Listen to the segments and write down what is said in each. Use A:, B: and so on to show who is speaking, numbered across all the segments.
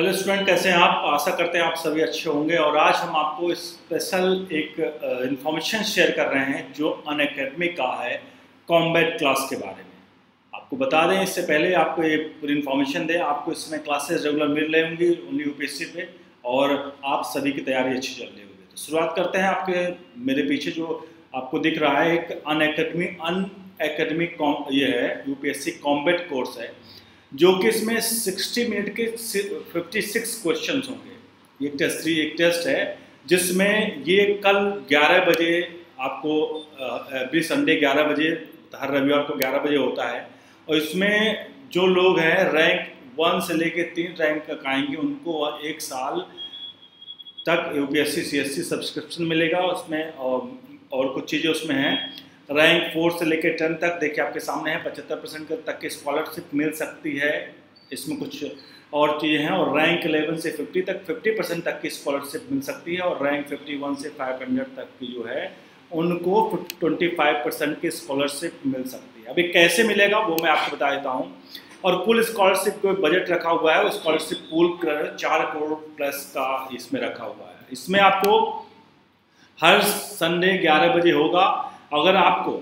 A: Hello student कैसे हैं आप? आशा करते हैं आप सभी अच्छे होंगे और आज हम आपको स्पेशल एक इंफॉर्मेशन शेयर कर रहे हैं जो अन अकेडमी का है कॉम्बैट क्लास के बारे में। आपको बता दें, इससे पहले आपको ये पूरी इन्फॉर्मेशन दें। आपको इसमें क्लासेस रेगुलर मिल रही होंगी ओनली यूपीएससी पे और आप सभी की तैयारी अच्छी चल रही होगी। तो शुरुआत करते हैं आपके, मेरे पीछे जो आपको दिख रहा है, एक अन अकेडमी अन अकेडमी ये है यूपीएससी कॉम्बैट कोर्स है। जो कि इसमें 60 मिनट के 56 क्वेश्चंस होंगे। ये टेस्ट थ्री एक टेस्ट है जिसमें ये कल 11 बजे आपको एवरी संडे 11 बजे हर रविवार को 11 बजे होता है। और इसमें जो लोग हैं रैंक वन से लेके तीन रैंक तक आएँगे उनको एक साल तक U P S C C S C subscription मिलेगा उसमें और, और कुछ चीज़ें उसमें हैं। रैंक फोर से लेकर टेन तक, देखिए आपके सामने है, पचहत्तर परसेंट तक की स्कॉलरशिप मिल सकती है। इसमें कुछ और चीज़ें हैं और रैंक इलेवन से फिफ्टी तक फिफ्टी परसेंट तक की स्कॉलरशिप मिल सकती है और रैंक फिफ्टी वन से फाइव हंड्रेड तक की जो है, उनको ट्वेंटी फाइव परसेंट की स्कॉलरशिप मिल सकती है। अभी कैसे मिलेगा वो मैं आपको बता देता हूँ। और कुल स्कॉलरशिप को बजट रखा हुआ है स्कॉलरशिप पूल कर चार करोड़ प्लस का इसमें रखा हुआ है। इसमें आपको हर संडे ग्यारह बजे होगा अगर आपको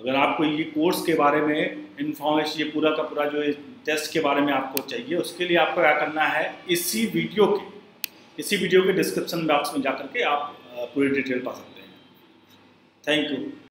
A: अगर आपको ये कोर्स के बारे में इन्फॉर्मेशन ये पूरा का पूरा जो टेस्ट के बारे में आपको चाहिए, उसके लिए आपको क्या करना है, इसी वीडियो के, इसी वीडियो के डिस्क्रिप्शन बॉक्स में जा करके आप पूरी डिटेल पा सकते हैं। Thank you